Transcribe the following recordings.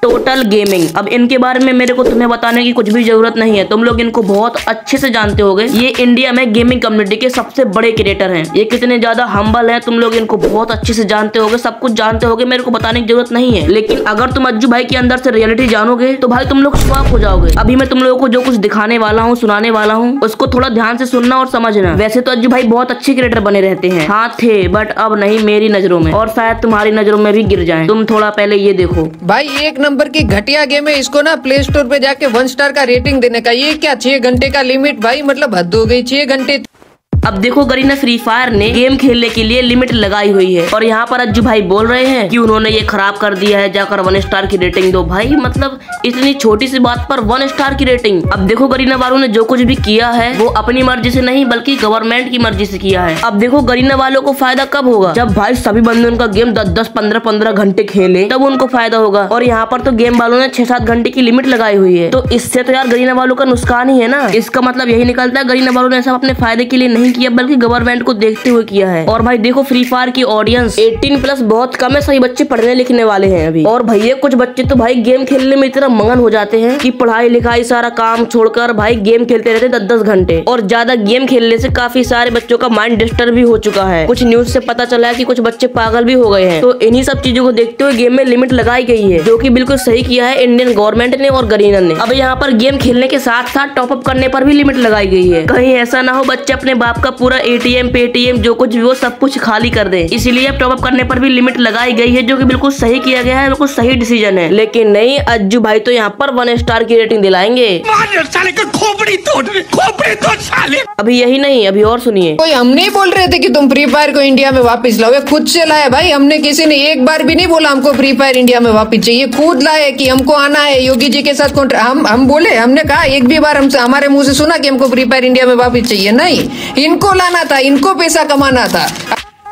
total total gaming अब इनके बारे में मेरे को तुम्हें बताने की कुछ भी ज़रूरत नहीं है। तुम लोग इनको बहुत अच्छे से जानते होगे। ये इंडिया में गेमिंग कम्युनिटी के सबसे बड़े क्रिएटर हैं। ये कितने ज़्यादा हम्बल हैं, तुम लोग इनको बहुत अच्छे से जानते होगे। सब कुछ जानते होगे, मेरे को बताने की ज़रूरत नहीं है। लेकिन अगर तुम अज्जू भाई के अंदर से रियलिटी जानोगे तो भाई तुम लोग स्वाप हो जाओगे। अभी मैं तुम लोगों को जो कुछ दिखाने वाला हूँ, सुनाने वाला हूँ, उसको थोड़ा ध्यान से सुनना और समझना। वैसे तो अज्जू भाई बहुत अच्छे क्रिएटर बने रहते हैं। हाँ थे बट अब नहीं, मेरी नज़रों में। और शायद तुम्हारी नज़रों में भी गिर जाए। तुम थोड़ा पहले ये देखो। भाई, एक नंबर की घटिया गेम है, इसको ना प्ले स्टोर पे जाके वन स्टार का रेटिंग देने का, ये क्या छह घंटे का लिमिट भाई? मतलब हद हो गई, छह घंटे अब देखो गरीना फ्री फायर ने गेम खेलने के लिए लिमिट लगाई हुई है। और यहाँ पर अज्जू भाई बोल रहे हैं कि उन्होंने ये खराब कर दिया है, जाकर वन स्टार की रेटिंग दो। भाई मतलब इतनी छोटी सी बात पर वन स्टार की रेटिंग अब देखो गरीना वालों ने जो कुछ भी किया है, वो अपनी मर्ज़ी से नहीं, बल्कि गवर्नमेंट की मर्ज़ी से किया है। अब देखो गरीना वालों को फ़ायदा कब होगा? जब भाई सभी बंदे उनका गेम दस दस, पंद्रह पंद्रह घंटे खेले, तब उनको फ़ायदा होगा। और यहाँ पर तो गेम वालों ने छह सात घंटे की लिमिट लगाई हुई है। तो इससे तो यार गरीना वालों का नुकसान ही है ना। इसका मतलब यही निकलता है, गरीना वालों ने ऐसा अपने फ़ायदे के लिए नहीं किया, बल्कि गवर्नमेंट को देखते हुए किया है। और भाई देखो फ्री फायर की ऑडियंस 18 प्लस बहुत कम है, सही बच्चे पढ़ने लिखने वाले हैं अभी। और भैया, कुछ बच्चे तो भाई गेम खेलने में इतना मंगन हो जाते हैं कि पढ़ाई लिखाई सारा काम छोड़कर भाई गेम खेलते रहते दस दस घंटे। और ज़्यादा गेम खेलने से काफ़ी सारे बच्चों का माइंड डिस्टर्ब भी हो चुका है। कुछ न्यूज़ से पता चला है कि कुछ बच्चे पागल भी हो गए हैं। तो इन्हीं सब चीज़ों को देखते हुए गेम में लिमिट लगाई गई है, जो की बिल्कुल सही किया है इंडियन गवर्नमेंट ने और गरीनन ने। अब यहाँ पर गेम खेलने के साथ साथ टॉपअप करने पर भी लिमिट लगाई गई है। कहीं ऐसा ना हो बच्चे अपने बाप का पूरा एटीएम पेटीएम जो कुछ भी वो सब कुछ खाली कर दे। इसीलिए अब टॉपअप करने पर भी लिमिट लगाई गई है जो कि बिल्कुल सही किया गया है बिल्कुल सही डिसीज़न है। लेकिन नहीं अज्जू भाई तो यहाँ पर वन स्टार की रेटिंग दिलाएँगे। साले का खोपड़ी तोड़ खोपड़ी तोड़ साले। अभी यही नहीं अभी और सुनिए। कोई हम नहीं बोल रहे थे कि तुम फ्री फायर को इंडिया में वापस लाओ ये खुद से लाए भाई हमने किसी ने एक बार भी नहीं बोला हमको फ्री फायर इंडिया में वापस चाहिए। खुद लाए कि हमको आना है योगी जी के साथ हम हम बोले हमने कहा एक भी बार हमसे हमारे मुँह से सुना कि हमको फ्री फायर इंडिया में वापस चाहिए। नहीं इनको लाना था इनको पैसा कमाना था।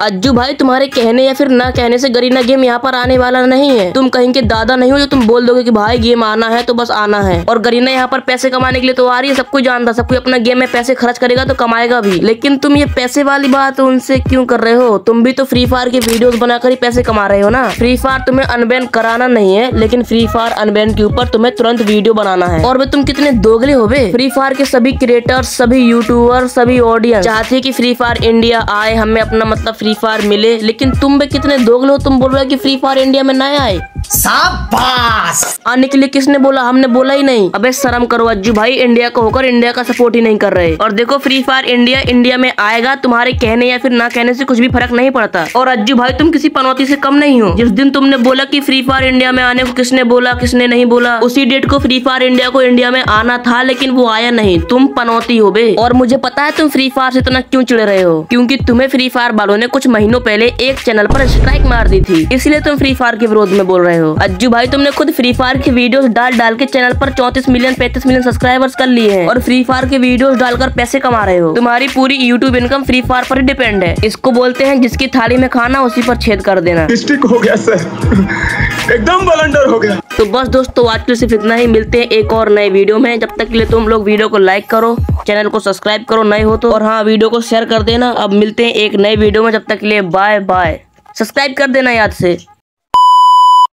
अज्जू भाई, तुम्हारे कहने या फिर ना कहने से गरीना गेम यहाँ पर आने वाला नहीं है। तुम कहीं के दादा नहीं हो जो तुम बोल दोगे कि, भाई, गेम आना है तो बस आना है। और गरीना यहाँ पर पैसे कमाने के लिए तो आ रही है, सब कुछ जानता सब कोई अपना गेम में पैसे खर्च करेगा तो कमाएगा भी। लेकिन तुम ये पैसे वाली बात उनसे क्यों कर रहे हो? तुम भी तो फ्री फायर की वीडियो बनाकर ही पैसे कमा रहे हो ना? फ्री फायर तुम्हें अनबैन कराना नहीं है, लेकिन फ्री फायर अनबैन के ऊपर तुम्हें तुरंत वीडियो बनाना है। और तुम कितने दोगले हो बे? फ्री फायर के सभी क्रिएटर सभी यूट्यूबर सभी ऑडियंस चाहते कि फ्री फायर इंडिया आए, हमें अपना मतलब फ्री फायर मिले, लेकिन तुम भी कितने दोगले हो? तुम बोल रहे हो कि फ्री फायर इंडिया में नया आए शाबाश। आने के लिए किसने बोला? हमने बोला ही नहीं। अबे, शर्म करो अज्जू भाई। इंडिया को होकर इंडिया का सपोर्ट ही नहीं कर रहे। और देखो फ्री फायर इंडिया इंडिया में आएगा, तुम्हारे कहने या फिर ना कहने से कुछ भी फ़र्क नहीं पड़ता। और अज्जू भाई, तुम किसी पनौती से कम नहीं हो। जिस दिन तुमने बोला की फ्री फायर इंडिया में आने को किसने बोला, किसने नहीं बोला, उसी डेट को फ्री फायर इंडिया को इंडिया में आना था, लेकिन वो आया नहीं। तुम पनौती हो बे। और मुझे पता है तुम फ्री फायर से इतना क्यों चिड़ रहे हो? क्योंकि तुम्हें फ्री फायर वालों ने कुछ महीनों पहले एक चैनल पर स्ट्राइक मार दी थी। इसलिए तुम फ्री फायर के विरोध में बोल रहे हो। अज्जू भाई तुमने खुद फ्री फायर की वीडियोस डाल डाल के चैनल पर चौतीस मिलियन पैंतीस मिलियन सब्सक्राइबर्स कर लिए हैं और फ्री फायर के वीडियोस डालकर पैसे कमा रहे हो। तुम्हारी पूरी यूट्यूब इनकम फ्री फायर पर ही डिपेंड है। इसको बोलते हैं जिसकी थाली में खाना उसी पर छेद कर देना। हो गया सर एकदम बलंडर हो गया। तो बस दोस्तों आज के सिर्फ़ इतना ही। मिलते हैं एक और नए वीडियो में। जब तक के लिए तुम लोग वीडियो को लाइक करो चैनल को सब्सक्राइब करो नए हो तो। और हाँ वीडियो को शेयर कर देना। अब मिलते हैं एक नए वीडियो में। जब तक के लिए बाय बाय सब्सक्राइब कर देना याद से।